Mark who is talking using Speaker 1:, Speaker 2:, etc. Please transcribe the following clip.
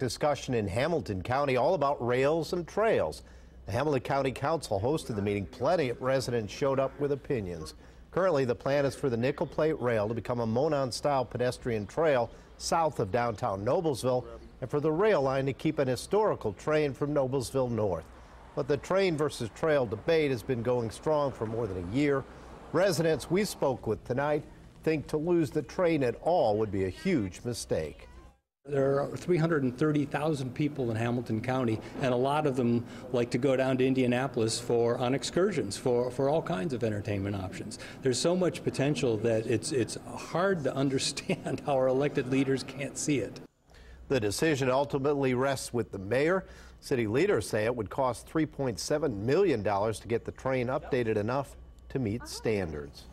Speaker 1: Discussion in Hamilton County all about rails and trails. The Hamilton County Council hosted the meeting. Plenty of residents showed up with opinions. Currently, the plan is for the nickel plate rail to become a Monon style pedestrian trail south of downtown Noblesville and for the rail line to keep an historical train from Noblesville north. But the train versus trail debate has been going strong for more than a year. Residents we spoke with tonight think to lose the train at all would be a huge mistake.
Speaker 2: There are 330,000 people in Hamilton County, and a lot of them like to go down to Indianapolis for on excursions for, for all kinds of entertainment options. There's so much potential that it's it's hard to understand how our elected leaders can't see it.
Speaker 1: The decision ultimately rests with the mayor. City leaders say it would cost $3.7 million to get the train updated enough to meet standards.